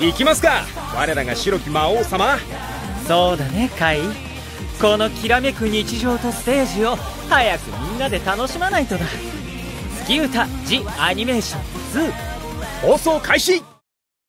行きますか。我らが白き魔王様。そうだねカイ。このきらめく日常とステージを早くみんなで楽しまないとだ。月歌ジ・アニメーション2放送開始。